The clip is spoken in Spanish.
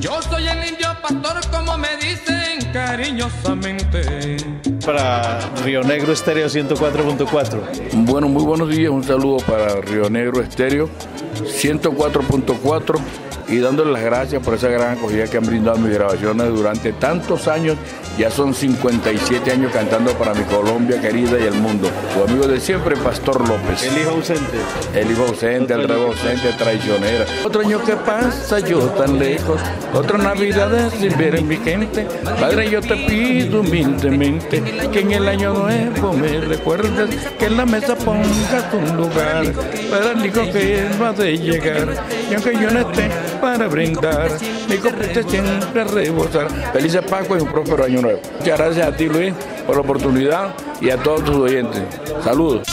Yo soy el indio pastor, como me dicen cariñosamente. Para Río Negro Estéreo 104.4. Bueno, muy buenos días. Un saludo para Río Negro Estéreo 104.4 y dándole las gracias por esa gran acogida que han brindado mis grabaciones durante tantos años. Ya son 57 años cantando para mi Colombia querida y el mundo. Tu amigo de siempre, Pastor López. El hijo ausente. El hijo ausente, el rebo ausente, traicionera. Otro año que pasa, yo tan lejos. Otra Navidad sin ver en mi gente. Padre, yo te pido humildemente que en el año nuevo me recuerdes que en la mesa pongas un lugar para el hijo que va de llegar. Y aunque yo no esté para brindar, mi copete siempre a rebosar. Felices Pascua y un próspero año nuevo. Muchas gracias a ti, Luis, por la oportunidad y a todos tus oyentes. Saludos.